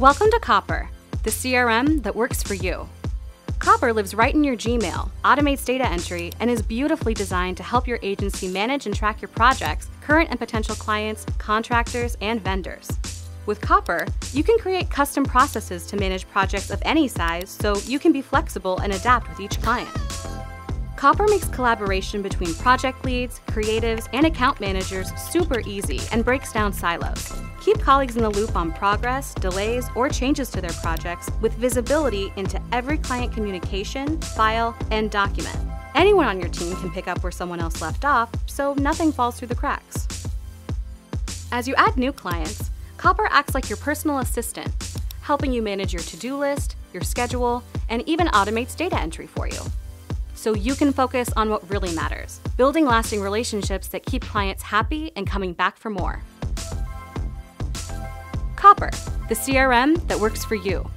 Welcome to Copper, the CRM that works for you. Copper lives right in your Gmail, automates data entry, and is beautifully designed to help your agency manage and track your projects, current and potential clients, contractors, and vendors. With Copper, you can create custom processes to manage projects of any size so you can be flexible and adapt with each client. Copper makes collaboration between project leads, creatives, and account managers super easy and breaks down silos. Keep colleagues in the loop on progress, delays, or changes to their projects with visibility into every client communication, file, and document. Anyone on your team can pick up where someone else left off, so nothing falls through the cracks. As you add new clients, Copper acts like your personal assistant, helping you manage your to do list, your schedule, and even automates data entry for you so you can focus on what really matters building lasting relationships that keep clients happy and coming back for more. Copper, the CRM that works for you.